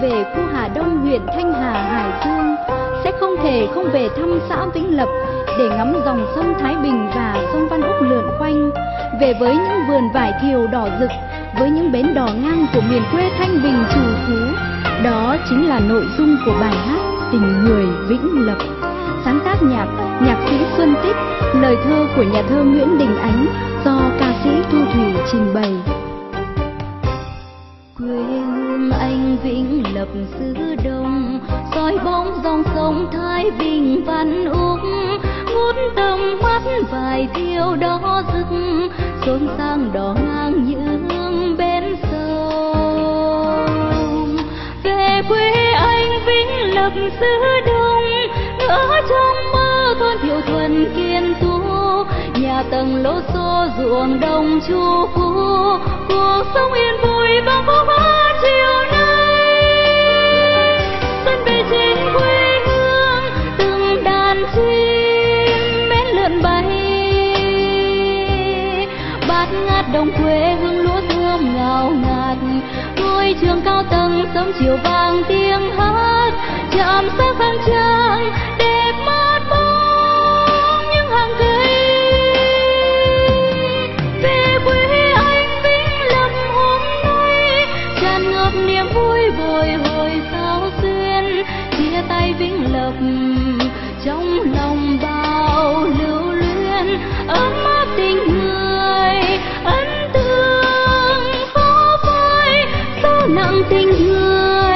về khu Hà Đông huyện Thanh Hà, Hải Dương sẽ không thể không về thăm xã Vĩnh Lập để ngắm dòng sông Thái Bình và sông Văn Úc lượn quanh, về với những vườn vải thiều đỏ rực, với những bến đò ngang của miền quê Thanh Bình trù phú. Đó chính là nội dung của bài hát Tình người Vĩnh Lập. Sáng tác nhạc, nhạc sĩ Xuân Tích, lời thơ của nhà thơ Nguyễn Đình Ánh xứ Đông, soi bóng dòng sông Thái Bình văn úc ngút tầm mắt vài thiêu đó rực xuân sang đỏ ngang những bên sông. Về quê anh vĩnh lập xứ đông ngỡ trong mơ thôn thiệu thuần kiên tu. Nhà tầng lỗ xô ruộng đồng chu phú cuộc sống yên vui bao khúc hát bát ngát đồng quê hương lúa thơm ngào ngạt. Ngôi trường cao tầng, sớm chiều vang tiếng hát. Chạm sắc hàng chân tình người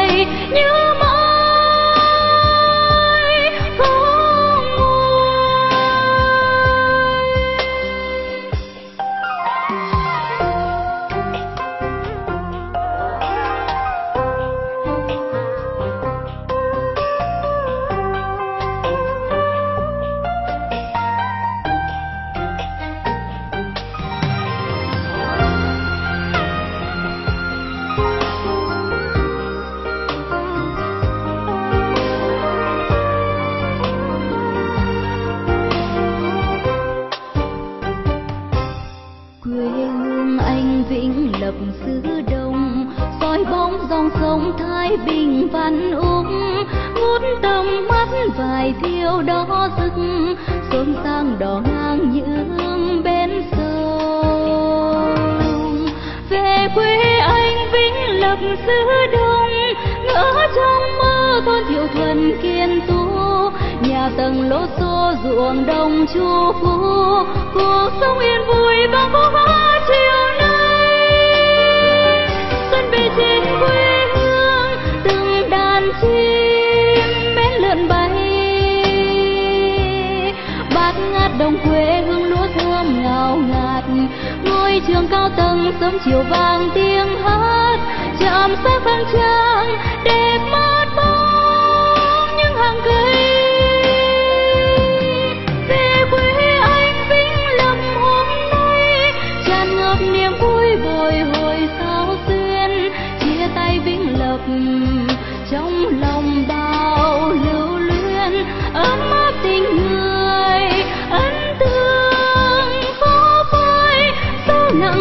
dòng sông thái bình văn úc ngút tầm mắt vài thiêu đó rực xuân sang đỏ ngang những bên sông. Về quê anh vĩnh lập xứ đông, ngỡ trong mơ thôn thiệu thuần kiên tu nhà tầng lỗ xô ruộng đồng chu phú cuộc sống yên vui bao có hát sớm chiều vang tiếng hát, chạm sắc khang trang, đẹp mắt bóng những hàng cây. Về quê anh vĩnh lâm hôm nay, tràn ngập niềm vui bồi hồi sao xuyên, chia tay vĩnh lập trong lòng bao